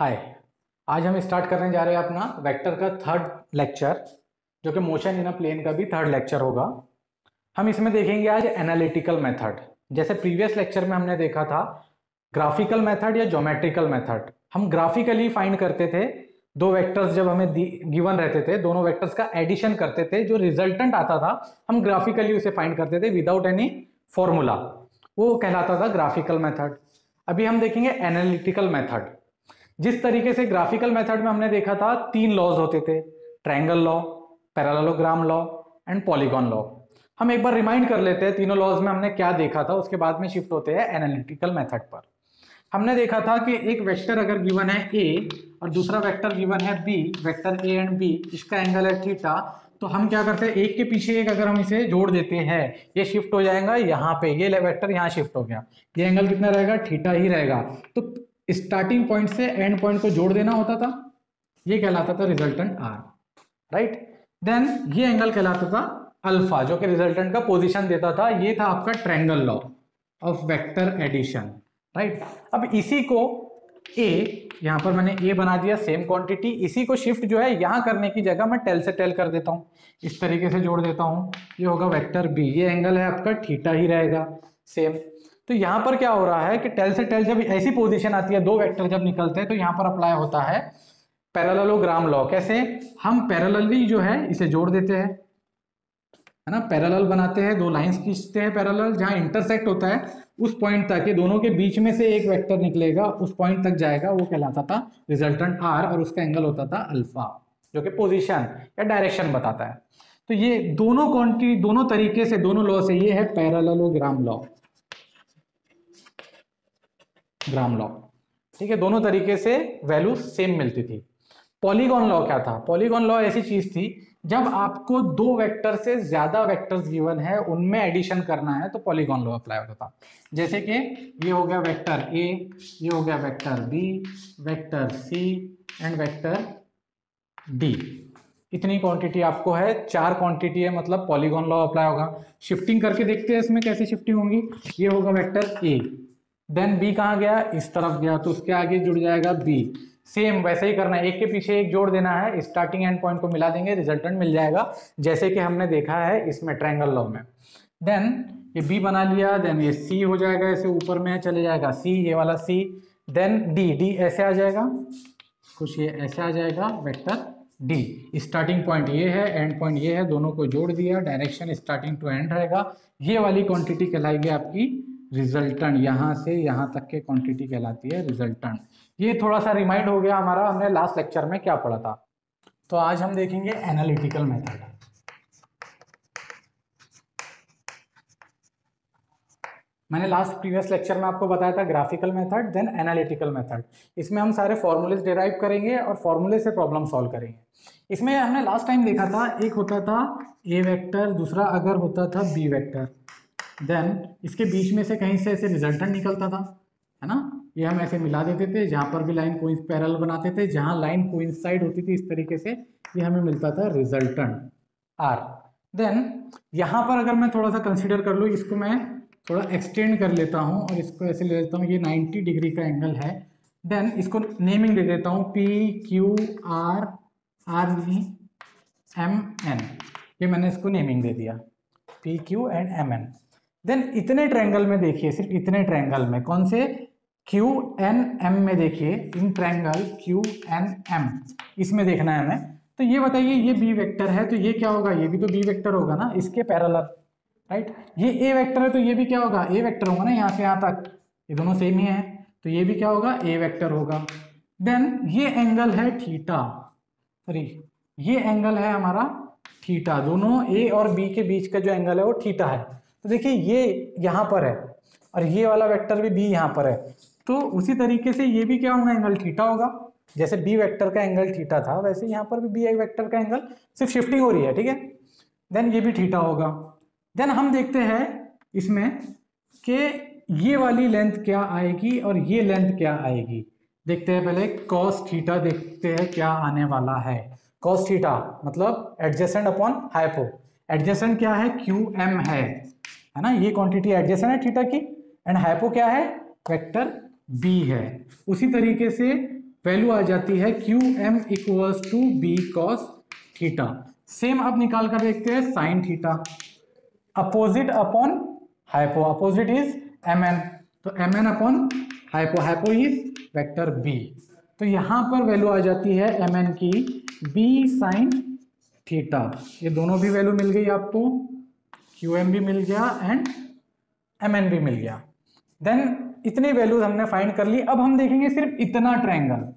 हाय आज हम स्टार्ट करने जा रहे हैं अपना वेक्टर का थर्ड लेक्चर जो कि मोशन इन अ प्लेन का भी थर्ड लेक्चर होगा। हम इसमें देखेंगे आज एनालिटिकल मेथड जैसे प्रीवियस लेक्चर में हमने देखा था ग्राफिकल मेथड या ज्योमेट्रिकल मेथड हम ग्राफिकली फाइंड करते थे, दो वेक्टर्स जब हमें गिवन रहते थे, दोनों वेक्टर्स का एडिशन करते थे, जो रिजल्टेंट आता था, हम ग्राफिकली उसे फाइंड करते थे विदाउट एनी फॉर्मूला वो कहलाता था ग्राफिकल मेथड अभी हम देखेंगे एनालिटिकल मेथड जिस तरीके से ग्राफिकल मेथड में हमने देखा था, तीन लॉज होते थे triangle law parallelogram law and polygon law हम एक बार रिमाइंड कर लेते हैं तीनों लॉज में हमने क्या देखा था, उसके बाद में शिफ्ट होते हैं एनालिटिकल मेथड पर. हमने देखा था कि एक वेक्टर अगर गिवन है ए और दूसरा वेक्टर गिवन है B vector A and B इसका एंगल है थीटा तो हम क्या करते हैं, एक के पीछे एक अगर हम इसे जोड़ देते हैं, ये शिफ्ट हो जाएगा, यहाँ पे ये वेक्टर यहाँ शिफ्ट हो गया. ये एंगल कितना रहेगा? थीटा ही रहेगा. तो स्टार्टिंग पॉइंट से एंड पॉइंट को जोड़ देना होता था। ये कहलाता था रिजल्टेंट आर राइट देन ये एंगल कहलाता था अल्फ़ा जो कि रिजल्टेंट का पोजीशन देता था। ये था आपका triangle law of vector addition right अब इसी को ए यहाँ पर मैंने ए बना दिया सेम क्वांटिटी इसी को शिफ्ट जो है, यहाँ करने की जगह मैं टेल से टेल कर देता हूँ। इस तरीके से जोड़ देता हूँ। ये होगा वेक्टर बी ये एंगल है आपका थीटा ही रहेगा सेम तो यहाँ पर क्या हो रहा है कि टेल से टेल जब ऐसी पोजीशन आती है, दो वेक्टर जब निकलते हैं तो यहाँ पर अप्लाई होता है पैरेललोग्राम लॉ कैसे? हम पैरेलली जो है, इसे जोड़ देते हैं। है ना? पैरेलल बनाते हैं, दो लाइंस खींचते हैं पैरेलल जहाँ इंटरसेक्ट होता है, उस पॉइंट तक ये दोनों के बीच में से एक वेक्टर निकलेगा, उस पॉइंट तक जाएगा, वो कहलाता था रिजल्टेंट आर और उसका एंगल होता था अल्फ़ा जो कि पोजीशन या डायरेक्शन बताता है। तो ये दोनों क्वांटिटी दोनों तरीके से, दोनों लॉ से ये है पैरेललोग्राम लॉ ग्राम लॉ। ठीक है, दोनों तरीके से वैल्यू सेम मिलती थी। पॉलीगॉन लॉ क्या था? पॉलीगॉन लॉ ऐसी चीज़ थी, जब आपको दो वेक्टर से ज़्यादा वेक्टर्स गिवन है, उनमें एडिशन करना है तो पॉलीगॉन लॉ अप्लाई होता था। जैसे कि ये हो गया वेक्टर ए ये हो गया vector B vector C and vector D इतनी क्वांटिटी आपको है, चार क्वांटिटी है मतलब पॉलीगॉन लॉ अप्लाई होगा। शिफ्टिंग करके देखते हैं इसमें कैसे शिफ्टिंग होगी। ये होगा वेक्टर ए देन बी कहाँ गया? इस तरफ़ गया तो उसके आगे जुड़ जाएगा बी सेम वैसे ही करना है। एक के पीछे एक जोड़ देना है स्टार्टिंग एंड पॉइंट को मिला देंगे रिजल्टेंट मिल जाएगा। जैसे कि हमने देखा है इसमें ट्रायंगल लॉ में। देन ये बी बना लिया देन ये सी हो जाएगा ऐसे ऊपर में, चले जाएगा सी ये वाला सी देन डी डी ऐसे आ जाएगा। कुछ ये ऐसे आ जाएगा वेक्टर डी स्टार्टिंग पॉइंट ये है एंड पॉइंट ये है, दोनों को जोड़ दिया डायरेक्शन स्टार्टिंग टू एंड रहेगा। ये वाली क्वांटिटी कहलाएगी आपकी रिजल्टेंट यहाँ से यहाँ तक के क्वांटिटी कहलाती है रिजल्टेंट ये थोड़ा सा रिमाइंड हो गया हमारा, हमने लास्ट लेक्चर में क्या पढ़ा था? तो आज हम देखेंगे एनालिटिकल मेथड मैंने लास्ट प्रीवियस लेक्चर में आपको बताया था graphical method then analytical method इसमें हम सारे फॉर्मूलेस डिराइव करेंगे और फॉर्मूले से प्रॉब्लम सॉल्व करेंगे। इसमें हमने लास्ट टाइम देखा था, एक होता था ए वेक्टर दूसरा अगर होता था बी वेक्टर देन इसके बीच में से कहीं से ऐसे रिजल्टेंट निकलता था, है ना? ये हम ऐसे मिला देते थे, जहाँ पर भी लाइन कोइन पैरल बनाते थे, जहाँ लाइन कोइंसाइड होती थी, इस तरीके से ये हमें मिलता था रिजल्टेंट आर देन यहाँ पर अगर मैं थोड़ा सा कंसिडर कर लूँ, इसको मैं थोड़ा एक्सटेंड कर लेता हूँ और इसको ऐसे ले लेता हूँ, ये 90 डिग्री का एंगल है। देन इसको नेमिंग दे देता हूँ P Q R R M N ये मैंने इसको नेमिंग दे दिया P Q and M N then इतने ट्रायंगल में देखिए, सिर्फ़ इतने ट्रायंगल में, कौन से? क्यू एन एम में देखिए, इन ट्रायंगल क्यू एन एम इसमें देखना है हमें। तो ये बताइए, ये बी वेक्टर है तो ये क्या होगा? ये भी तो बी वेक्टर होगा ना, इसके पैरेलल राइट ये ए वेक्टर है तो ये भी क्या होगा? ए वेक्टर होगा ना, यहाँ से यहाँ तक, ये दोनों सेम ही है। तो ये भी क्या होगा? ए वेक्टर होगा। देन ये एंगल है थीटा सॉरी ये एंगल है हमारा थीटा दोनों ए और बी के बीच का जो एंगल है वो थीटा है। तो देखिए ये यहाँ पर है और ये वाला वेक्टर भी बी यहाँ पर है। तो उसी तरीके से ये भी क्या होगा, एंगल थीटा होगा। जैसे बी वेक्टर का एंगल थीटा था, वैसे यहाँ पर भी बी वेक्टर का एंगल सिर्फ़ शिफ्टिंग हो रही है, ठीक है? देन ये भी थीटा होगा। देन हम देखते हैं इसमें कि ये वाली लेंथ क्या आएगी और ये लेंथ क्या आएगी। देखते हैं पहले कॉस थीटा देखते हैं क्या आने वाला है। कॉस थीटा मतलब एडजेसेंट अपॉन हाइपो एडजेसेंट क्या है? क्यू एम है। है ना? ये क्वांटिटी एडजेसेंट है थीटा की। एंड हाइपो क्या है? वेक्टर बी है। उसी तरीके से वैल्यू आ जाती है Q M equals to B cos theta same अब निकाल कर देखते हैं sine theta opposite upon hypo opposite is M N तो M N upon hypo hypo is vector B तो यहाँ पर वैल्यू आ जाती है एम एन की। B sine theta. ये दोनों भी वैल्यू मिल गई आपको। क्यू एम भी मिल गया एंड एम एन भी मिल गया। देन इतनी वैल्यूज़ हमने फाइंड कर ली। अब हम देखेंगे सिर्फ़ इतना ट्रायंगल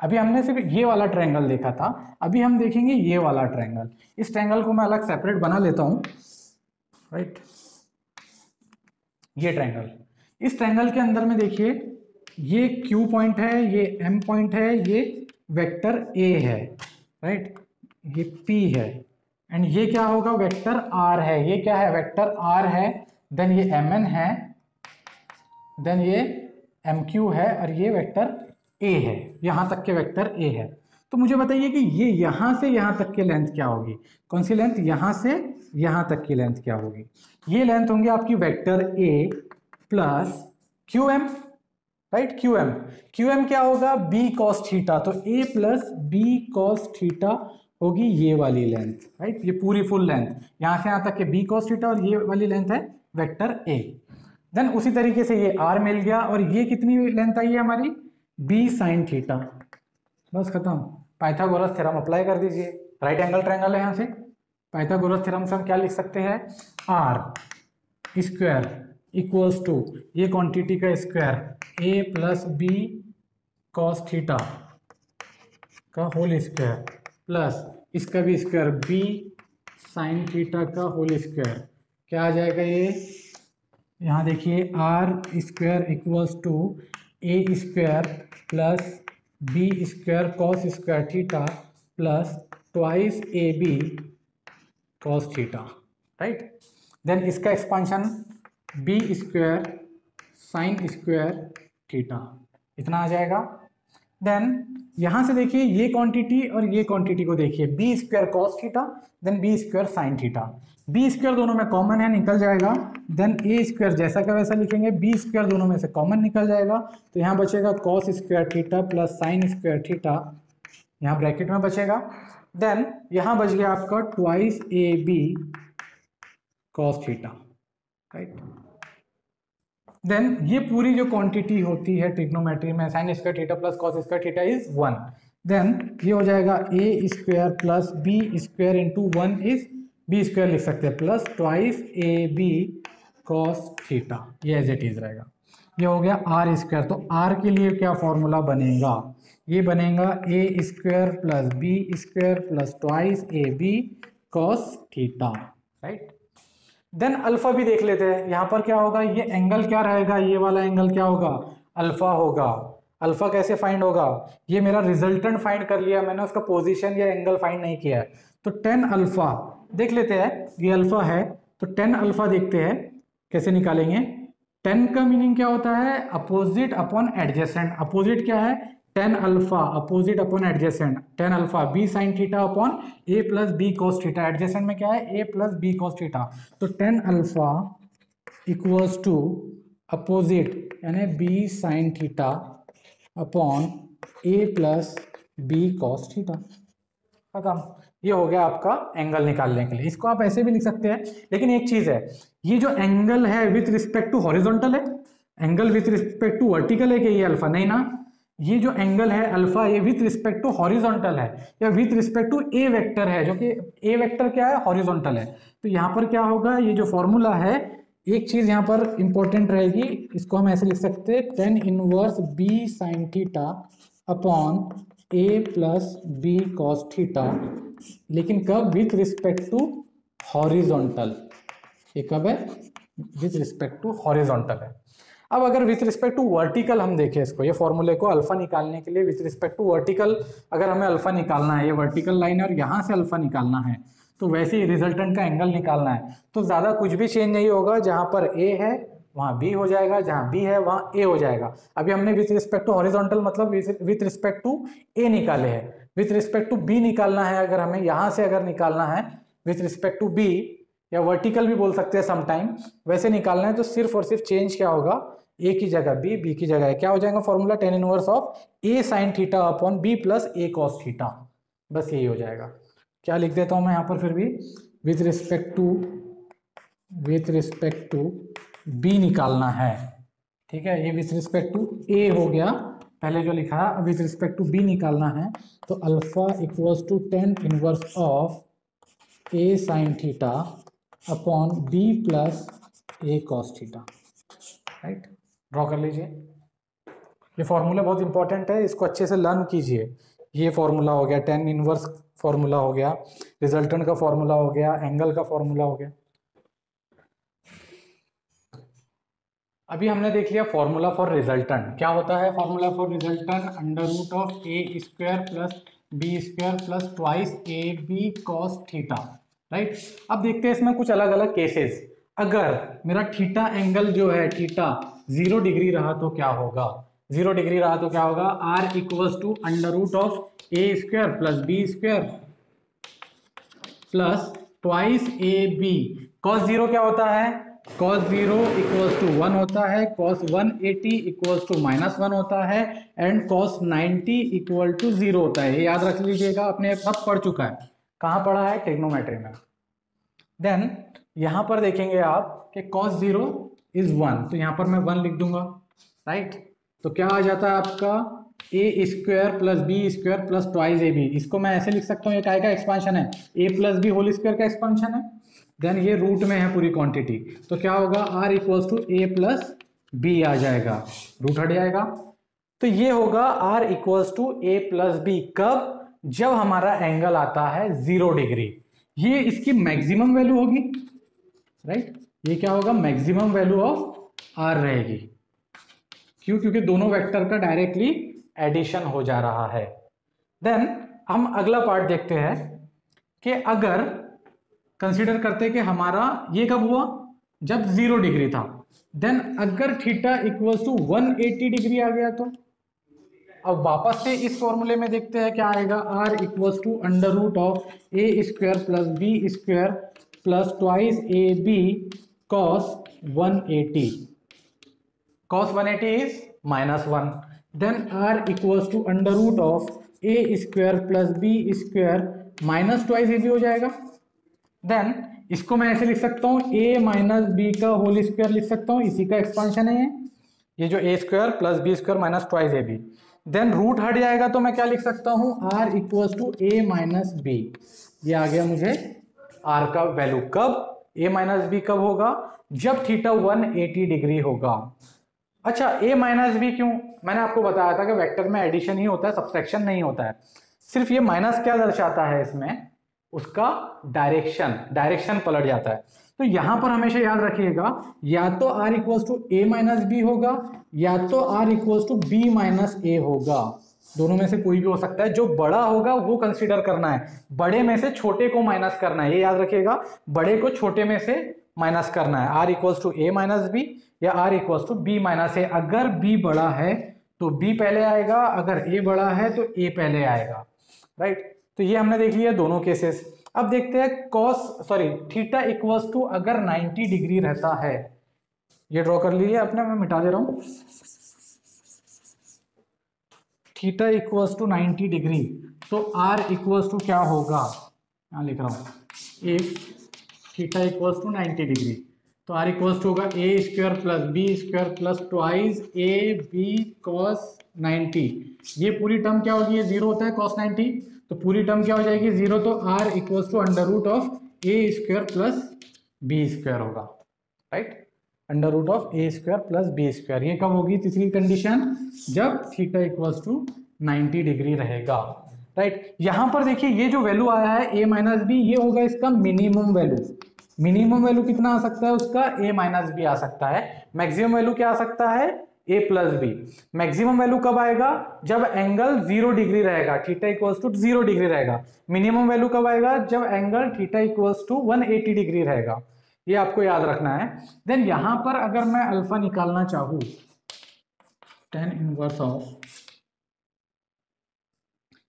अभी हमने सिर्फ़ ये वाला ट्रायंगल देखा था। अभी हम देखेंगे ये वाला ट्रायंगल इस ट्रायंगल को मैं अलग सेपरेट बना लेता हूँ। राइट ये ट्रायंगल इस ट्रायंगल के अंदर में देखिए, ये Q पॉइंट है, ये M पॉइंट है, ये वेक्टर A है। राइट ये P है। एंड ये क्या होगा? वेक्टर R है। ये क्या है? वेक्टर R है। देन ये Mn है। देन ये एम क्यू है और ये वेक्टर ए है। यहाँ तक के वेक्टर ए है। तो मुझे बताइए कि ये यहाँ से यहाँ तक की लेंथ क्या होगी? कौन सी लेंथ यहाँ से यहाँ तक की लेंथ क्या होगी? ये लेंथ होंगी आपकी vector A plus Q M right Q M Q M क्या होगा? बी कॉस थीटा तो A plus B cos theta होगी ये वाली लेंथ राइट ये पूरी फुल लेंथ यहाँ से यहाँ तक के बी कॉस थीटा और ये वाली लेंथ है वेक्टर ए देन उसी तरीके से ये आर मिल गया और ये कितनी लेंथ आई है हमारी? बी साइन थीटा बस खत्म। पाइथागोरस थ्योरम अप्लाई कर दीजिए। राइट एंगल ट्रायंगल है यहाँ से। पाइथागोरस थ्योरम से हम क्या लिख सकते हैं? आर स्क्वायर इक्वल्स टू ये क्वांटिटी का square A plus B cos theta का होल स्क्वायर प्लस इसका भी स्क्वायर बी साइन थीटा का होल स्क्वायर। क्या आ जाएगा ये? यहाँ देखिए, R square equals to A square plus B square cos square theta plus twice A B cos theta, right? Then इसका expansion B square sine square theta, इतना आ जाएगा। देन यहाँ से देखिए ये क्वांटिटी और ये क्वांटिटी को देखिए B square cos theta then B square sine theta B square दोनों में कॉमन है, निकल जाएगा। देन ए स्क्वायर जैसा का वैसा लिखेंगे बी स्क्वायर दोनों में से कॉमन निकल जाएगा। तो यहाँ बचेगा cos square theta plus sine square theta यहाँ ब्रैकेट में बचेगा। देन यहाँ बच गया आपका twice A B cos theta right then ये पूरी जो क्वांटिटी होती है ट्रिग्नोमेट्री में sine square theta plus cos square theta is one then ये हो जाएगा A square plus B square into one is B square लिख सकते हैं plus twice A B cos theta ये एज इट इज़ रहेगा। ये हो गया आर स्क्वायर तो आर के लिए क्या फॉर्मूला बनेगा? ये बनेगा A square plus B square plus twice A B cos theta right then alpha भी देख लेते हैं। यहाँ पर क्या होगा? ये एंगल क्या रहेगा? ये वाला एंगल क्या होगा? अल्फ़ा होगा। अल्फ़ा कैसे फाइंड होगा? ये मेरा रिजल्टेंट फाइंड कर लिया। मैंने उसका पोजीशन या एंगल फाइंड नहीं किया है। तो टेन अल्फ़ा देख लेते हैं। ये अल्फ़ा है। तो टेन अल्फ़ा देखते हैं। कैसे निकालेंगे? टेन का मीनिंग क्या होता है? अपोजिट अपॉन एडजेसेंट अपोजिट क्या है? Tan alpha opposite upon adjacent tan alpha B sine theta upon A plus B cos theta adjacent में क्या है? A plus B cos theta तो tan alpha equals to opposite यानी B sine theta upon A plus B cos theta खत्म। ये हो गया आपका एंगल निकालने के लिए। इसको आप ऐसे भी लिख सकते हैं। लेकिन एक चीज़ है, ये जो एंगल है विथ रिस्पेक्ट टू हॉरिजॉन्टल है angle with respect to vertical है कि ये अल्फ़ा नहीं ना। ये जो एंगल है अल्फ़ा ये विथ रिस्पेक्ट टू हॉरिजॉन्टल है, या with respect to A vector है, जो कि ए वेक्टर क्या है? हॉरिजॉन्टल है। तो यहाँ पर क्या होगा? ये जो फॉर्मूला है, एक चीज़ यहाँ पर इंपॉर्टेंट रहेगी। इसको हम ऐसे लिख सकते हैं tan inverse B sine theta upon A plus B cos theta लेकिन कब? विथ रिस्पेक्ट टू हॉरिजॉन्टल ये कब है? विथ रिस्पेक्ट टू हॉरिजॉन्टल है। अब अगर विथ रिस्पेक्ट टू वर्टिकल हम देखें इसको, ये फॉर्मूले को अल्फ़ा निकालने के लिए विथ रिस्पेक्ट टू वर्टिकल अगर हमें अल्फ़ा निकालना है, ये वर्टिकल लाइन है और यहाँ से अल्फ़ा निकालना है तो वैसे ही रिजल्टेंट का एंगल निकालना है तो ज़्यादा कुछ भी चेंज नहीं होगा, जहाँ पर ए है, वहाँ बी हो जाएगा, जहाँ बी है, वहाँ ए हो जाएगा। अभी हमने विथ रिस्पेक्ट टू हॉरिजॉन्टल मतलब विथ रिस्पेक्ट टू ए निकाले हैं। विथ रिस्पेक्ट टू बी निकालना है अगर हमें, यहाँ से अगर निकालना है विथ रिस्पेक्ट टू बी या वर्टिकल भी बोल सकते हैं समटाइम वैसे निकालना है तो सिर्फ़ और सिर्फ़ चेंज क्या होगा? ए की जगह बी बी की जगह क्या हो जाएगा formula tan inverse of A sine theta upon B plus A cos theta बस यही हो जाएगा। क्या लिख देता हूँ मैं यहाँ पर फिर भी? With respect to with respect to B निकालना है। ठीक है? ये विथ रिस्पेक्ट टू ए हो गया। पहले जो लिखा विथ रिस्पेक्ट टू बी निकालना है तो alpha equals to tan inverse of A sine theta upon B plus A cos theta right draw कर लीजिए। ये फॉर्मूला बहुत इंपॉर्टेंट है, इसको अच्छे से लर्न कीजिए। ये फॉर्मूला हो गया टेन इनवर्स फॉर्मूला हो गया रिजल्टेंट का फॉर्मूला हो गया एंगल का फॉर्मूला हो गया। अभी हमने देख लिया फॉर्मूला फॉर रिजल्टेंट क्या होता है formula for resultant under root of A square plus B square plus twice A B cos theta right अब देखते हैं इसमें कुछ अलग अलग केसेस अगर मेरा थीटा एंगल जो है थीटा ज़ीरो डिग्री रहा तो क्या होगा? ज़ीरो डिग्री रहा तो क्या होगा? R equals to under root of A square plus B square plus twice A B cos zero क्या होता है? Cos zero equals to one होता है। Cos one eighty equals to minus one होता है। And cos ninety equal to zero होता है। याद रख लीजिएगा अपने सब पढ़ चुका है। कहाँ पढ़ा है? टेक्नोमेट्री में। देन यहाँ पर देखेंगे आप कि कॉस ज़ीरो इज़ वन तो यहाँ पर मैं वन लिख दूँगा राइट तो क्या आ जाता है आपका? A square plus B square plus twice A B इसको मैं ऐसे लिख सकता हूँ ये काय का एक्सपांशन है। A plus B whole square का एक्सपांशन है। देन ये रूट में है पूरी क्वांटिटी तो क्या होगा? R equals to A plus B आ जाएगा। रूट हट जाएगा। तो ये होगा R equals to A plus B कब? जब हमारा एंगल आता है ज़ीरो डिग्री ये इसकी मैक्सिमम वैल्यू होगी राइट ये क्या होगा? मैक्सिमम वैल्यू ऑफ़ आर रहेगी। क्यों? क्योंकि दोनों वेक्टर का डायरेक्टली एडिशन हो जा रहा है। देन हम अगला पार्ट देखते हैं कि अगर कंसीडर करते कि हमारा ये कब हुआ? जब ज़ीरो डिग्री था। देन अगर थीटा इक्वल्स टू 180 डिग्री आ गया तो? अब वापस से इस फॉर्मूले में देखते हैं क्या आएगा। R equals to under root of A square plus B square plus twice A B cos 180 cos 180 is minus 1 then r equals to under root of a square plus b square minus twice A भी हो जाएगा. Then इसको मैं ऐसे लिख सकता हूँ. A minus B का होल स्क्वायर लिख सकता हूँ. इसी का एक्सपांशन है ये. ये जो A square plus B square minus twice A B then root हट जाएगा तो मैं क्या लिख सकता हूँ? R equals to A minus B ये आ गया मुझे r का वैल्यू कब? A माइनस बी कब होगा? जब थीटा 180 डिग्री होगा। अच्छा ए माइनस बी क्यों? मैंने आपको बताया था कि वेक्टर में एडिशन ही होता है सब्सट्रैक्शन नहीं होता है। सिर्फ़ ये माइनस क्या दर्शाता है इसमें? उसका डायरेक्शन डायरेक्शन पलट जाता है। तो यहाँ पर हमेशा याद रखिएगा, या तो R equals to A minus B होगा, या तो R equals to B minus A होगा। दोनों में से कोई भी हो सकता है। जो बड़ा होगा, वो कंसिडर करना है। बड़े में से छोटे को माइनस करना है। ये याद रखिएगा, बड़े को छोटे में से माइनस करना है। R equals to A minus B या R equals to B minus A अगर बी बड़ा है तो बी पहले आएगा। अगर ए बड़ा है तो ए पहले आएगा। राइट तो ये हमने देख लिया दोनों केसेस अब देखते हैं cos sorry theta equals to अगर 90 डिग्री रहता है। ये ड्रॉ कर लीजिए अपने, मैं मिटा दे रहा हूँ। थीटा इक्वल्स टू 90 डिग्री तो आर इक्वल्स टू क्या होगा? यहाँ लिख रहा हूँ। If theta equals to 90 degree तो आर इक्वल्स टू होगा A square plus B square plus twice, A, B cos 90 ये पूरी टर्म क्या होगी? ये ज़ीरो होता है कॉस 90 तो पूरी टर्म क्या हो जाएगी? ज़ीरो तो R equals to under root of A square plus B square होगा। Right? Under root of A square plus B square. ये कब होगी? तीसरी कंडीशन जब थीटा इक्वल्स टू 90 डिग्री रहेगा। राइट यहाँ पर देखिए, ये जो वैल्यू आया है ए माइनस बी ये होगा इसका मिनिमम वैल्यू मिनिमम वैल्यू कितना आ सकता है उसका? ए माइनस बी आ सकता है। मैक्सिमम वैल्यू क्या आ सकता है? A plus B maximum value कब आएगा? जब एंगल ज़ीरो डिग्री रहेगा। Theta equals to zero degree रहेगा। मिनिमम वैल्यू कब आएगा? जब angle theta equals to 180 degree रहेगा। ये आपको याद रखना है। देन यहाँ पर अगर मैं अल्फ़ा निकालना चाहूँ टेन इनवर्स ऑफ़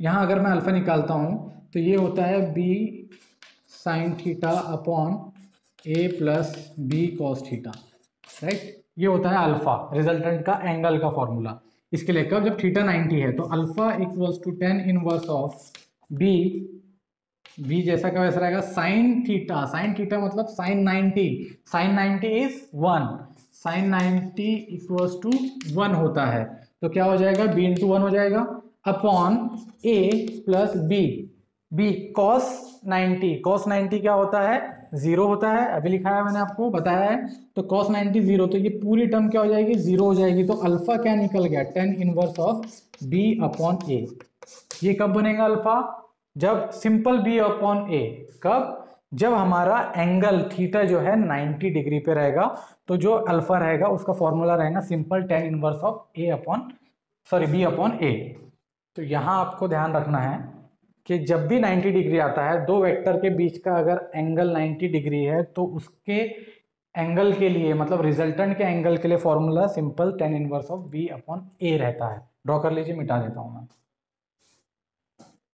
यहाँ अगर मैं अल्फ़ा निकालता हूँ तो ये होता है B sine theta upon A plus B cos theta right ये होता है अल्फ़ा रिजल्टेंट का एंगल का फॉर्मूला इसके लिए कब जब थीटा 90 है तो alpha equals to tan inverse of B B जैसा का वैसा रहेगा साइन थीटा साइन थीटा मतलब sine 90 sine 90 is one sine 90 equals to one होता है। तो क्या हो जाएगा? बी इंटू वन हो जाएगा। Upon A plus B B cos 90 cos 90 क्या होता है? ज़ीरो होता है। अभी लिखा है मैंने आपको, बताया है। तो कॉस 90 ज़ीरो तो ये पूरी टर्म क्या हो जाएगी? ज़ीरो हो जाएगी। तो अल्फ़ा क्या निकल गया? Tan inverse of B upon A ये कब बनेगा अल्फ़ा जब सिंपल बी अपॉन ए, कब? जब हमारा एंगल थीटा जो है 90 डिग्री पे रहेगा तो जो अल्फ़ा रहेगा, उसका फॉर्मूला रहेगा simple tan inverse of A upon, sorry, B upon A. तो यहाँ आपको ध्यान रखना है कि जब भी 90 डिग्री आता है, दो वेक्टर के बीच का अगर एंगल 90 डिग्री है तो उसके एंगल के लिए मतलब रिजल्टेंट के एंगल के लिए formula simple tan inverse of B upon A रहता है। ड्रॉ कर लीजिए, मिटा देता हूँ मैं।